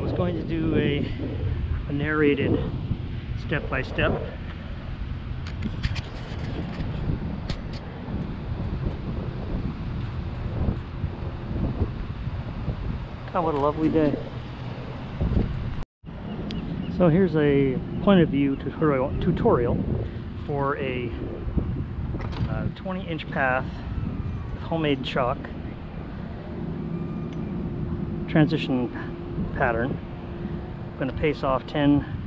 was going to do a, a narrated step-by-step. God, what a lovely day. So here's a point of view tutorial, tutorial for a uh, 20 inch path with homemade chalk transition pattern. I'm going to pace off 10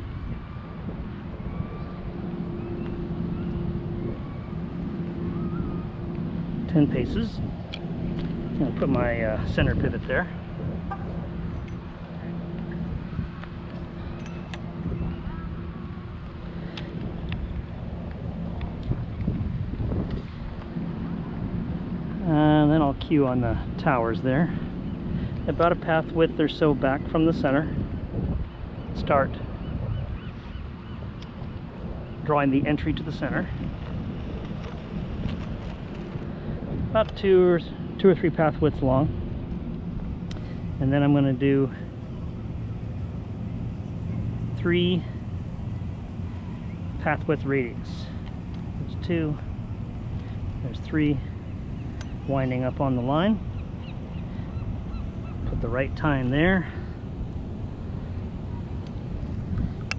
10 paces. I'm going to put my uh, center pivot there. And then I'll cue on the towers there. About a path width or so back from the center. Start drawing the entry to the center. About two or, two or three path widths long. And then I'm going to do three path width radius. There's two, there's three, winding up on the line. Put the right tine there.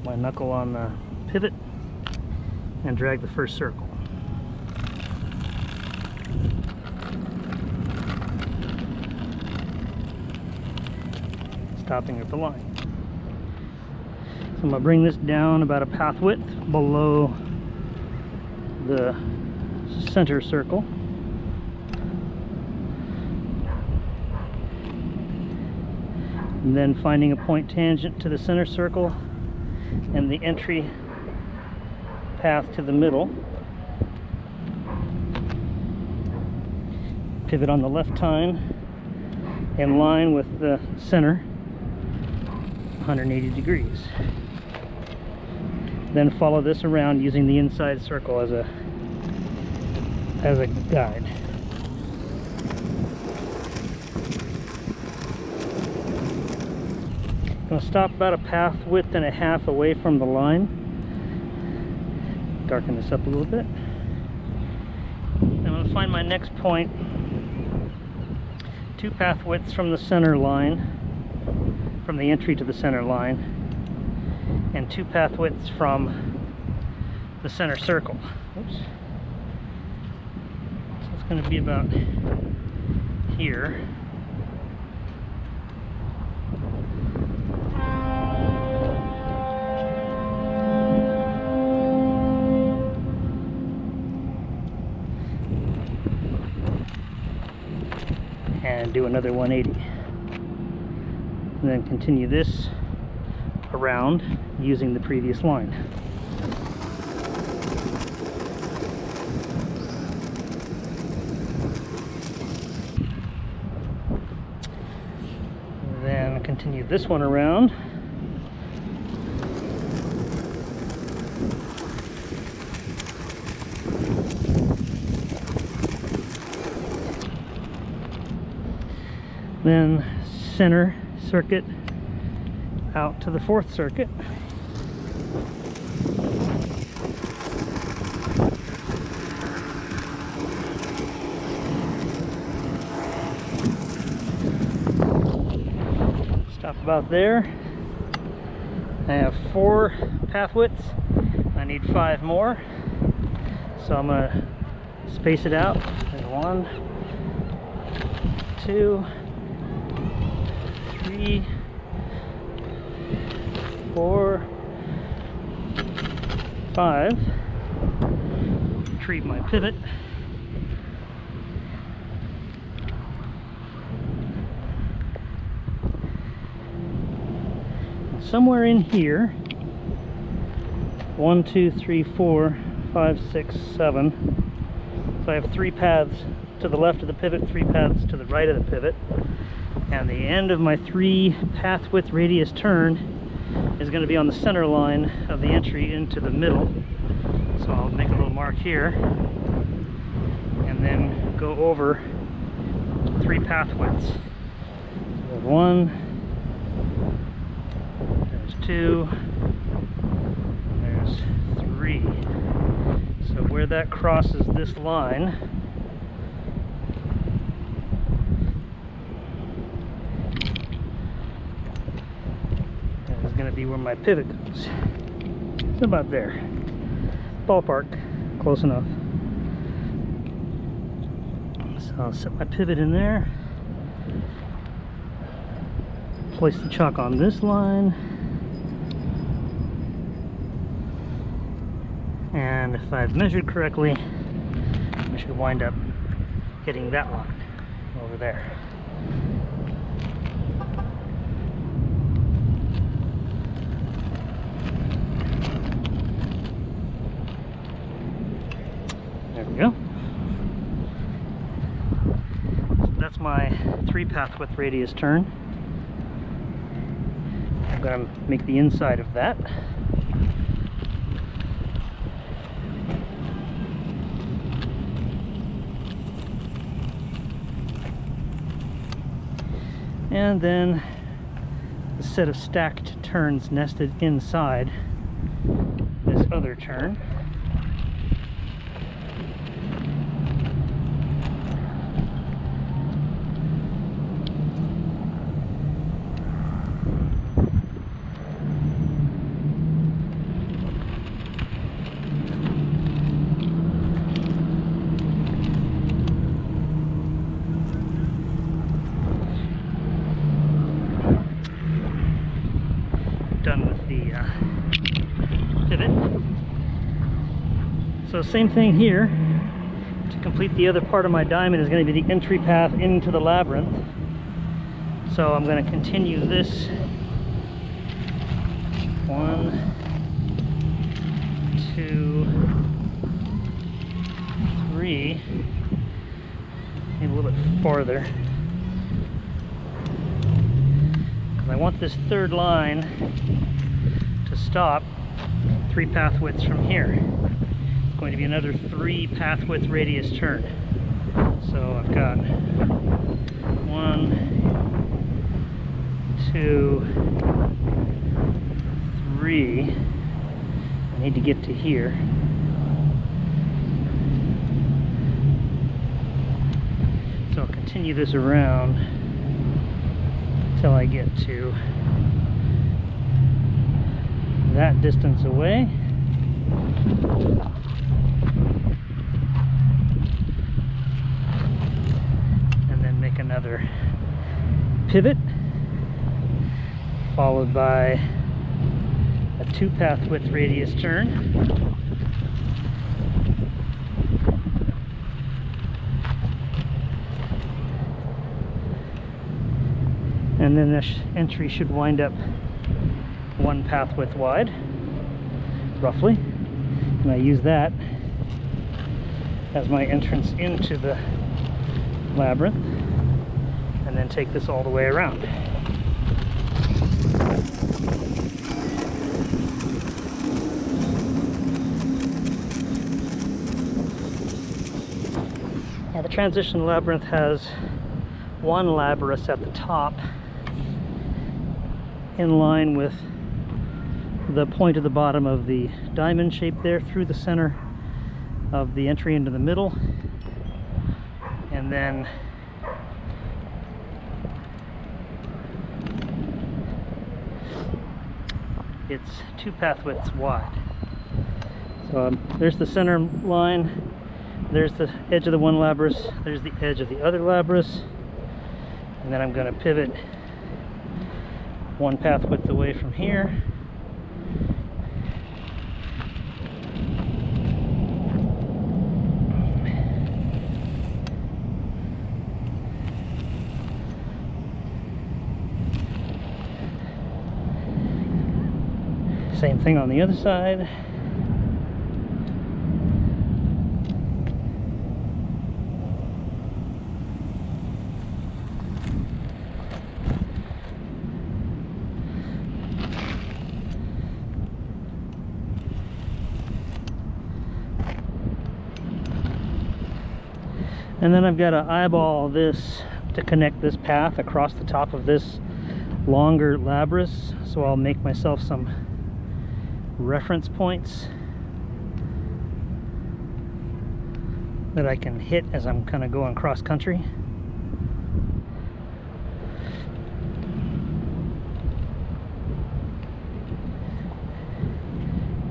My knuckle on the pivot and drag the first circle. Stopping at the line. So I'm to bring this down about a path width below the center circle. And then finding a point tangent to the center circle and the entry path to the middle. Pivot on the left tine in line with the center 180 degrees. Then follow this around using the inside circle as a as a guide going to stop about a path width and a half away from the line. Darken this up a little bit. I'm going to find my next point. Two path widths from the center line, from the entry to the center line, and two path widths from the center circle. Oops. So it's going to be about here. And do another 180 and then continue this around using the previous line. Then continue this one around then center circuit out to the fourth circuit. Stop about there. I have four path widths. I need five more. So I'm gonna space it out. There's one two three, four, five. Retrieve my pivot. Somewhere in here, one, two, three, four, five, six, seven. So I have three paths to the left of the pivot, three paths to the right of the pivot and the end of my three path width radius turn is going to be on the center line of the entry into the middle so I'll make a little mark here and then go over three path widths one two, there's three. So where that crosses this line, that is going to be where my pivot goes. It's about there. Ballpark, close enough. So I'll set my pivot in there. Place the chalk on this line. And if I've measured correctly, I should wind up hitting that line over there. There we go. So that's my three path width radius turn. I'm going to make the inside of that. And then a set of stacked turns nested inside this other turn. Done with the uh, pivot. So same thing here. To complete the other part of my diamond is going to be the entry path into the labyrinth. So I'm going to continue this one, two, three, maybe a little bit farther. I want this third line to stop three path widths from here. It's going to be another three path width radius turn. So I've got one, two, three. I need to get to here. So I'll continue this around until I get to that distance away. And then make another pivot followed by a two path width radius turn. And then this entry should wind up one path width wide roughly. And I use that as my entrance into the labyrinth and then take this all the way around. Now the transition labyrinth has one labyrinth at the top in line with the point of the bottom of the diamond shape there through the center of the entry into the middle. And then it's two path widths wide. So um, there's the center line there's the edge of the one labyrinth there's the edge of the other labyrinth and then I'm going to pivot one path width away from here. Same thing on the other side and then I've got to eyeball this to connect this path across the top of this longer Labrys, so I'll make myself some reference points that I can hit as I'm kind of going cross country.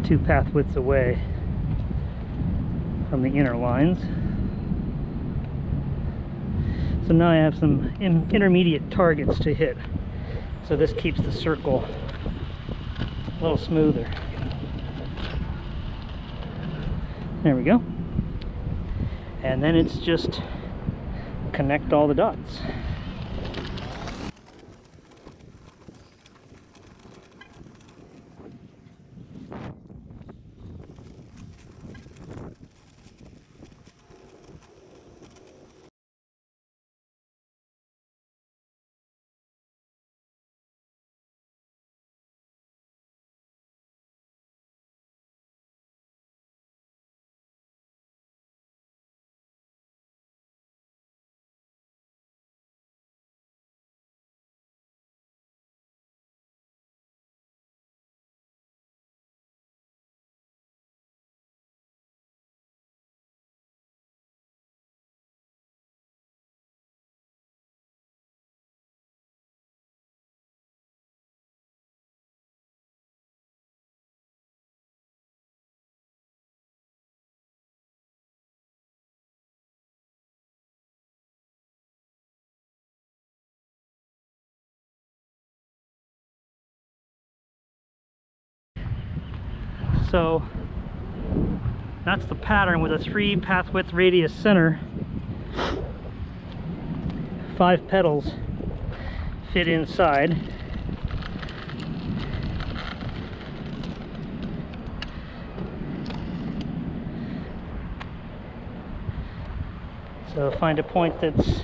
Two path widths away from the inner lines. So now I have some in intermediate targets to hit. So this keeps the circle a little smoother. There we go. And then it's just connect all the dots. So that's the pattern with a three path width radius center. Five petals fit inside. So find a point that's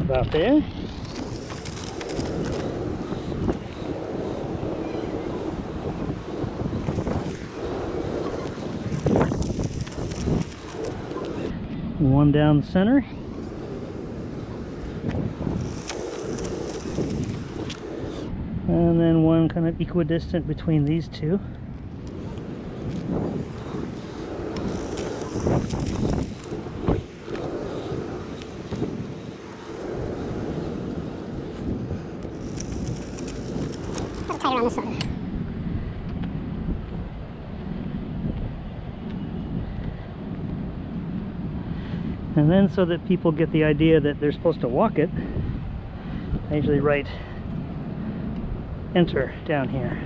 about there. One down the center. And then one kind of equidistant between these two. And then so that people get the idea that they're supposed to walk it, I usually write enter down here.